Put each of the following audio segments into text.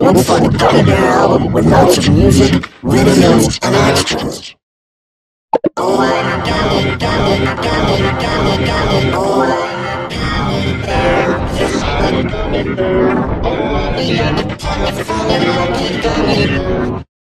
Look for the Bear album with lots of music, videos, and extras. Oh, I'm a gummy, gummy, gummy, gummy, gummy. Oh, I'm a gummy bear. Yes, a gummy bear. Oh, I'm a gummy, gummy bear. Look for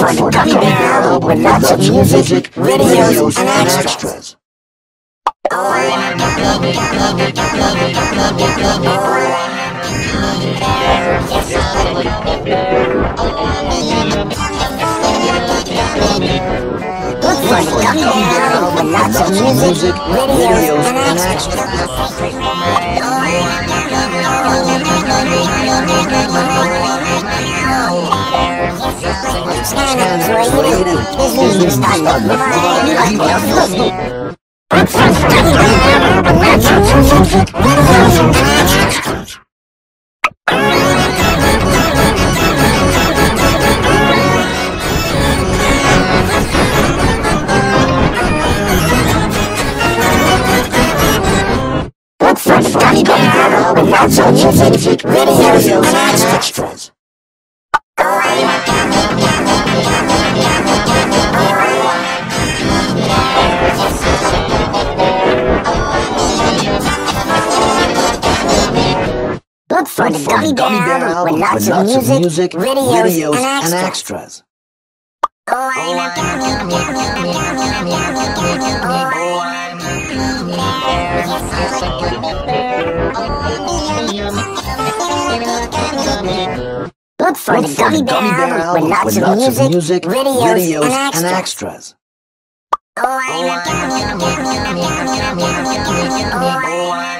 for the Bear with lots of music, videos, and extras. Look for the Bear album with lots of music, videos, and extras. Oh, I'm a gummy, gummy, gummy, gummy, Stand up, Zoiru. Izum, Vistano, Mumai, Mimagno, Flu. Look for the Gummy Bear album with lots of music, videos, and extras. Look for the Look for the For Gummy Bear album with lots of music, videos, and extras. Oh, I'm a gummy, gummy, gummy, gummy, gummy, gummy. Oh, I'm a gummy bear. Yes, I'm a gummy bear. Oh, I'm a gummy bear. Look for the Gummy Bear album with lots of music, videos, and extras. Oh, I'm a gummy, gummy, gummy, gummy, gummy, gummy. Oh, gummy bear. Yes, I'm a gummy bear. Oh, I'm a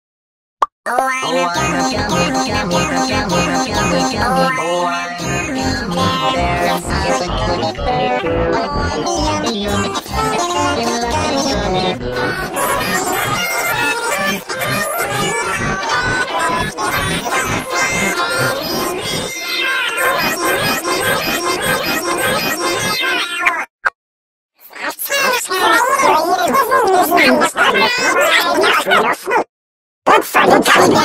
Oh, I'm a gummy. Oh, I'm a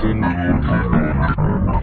Music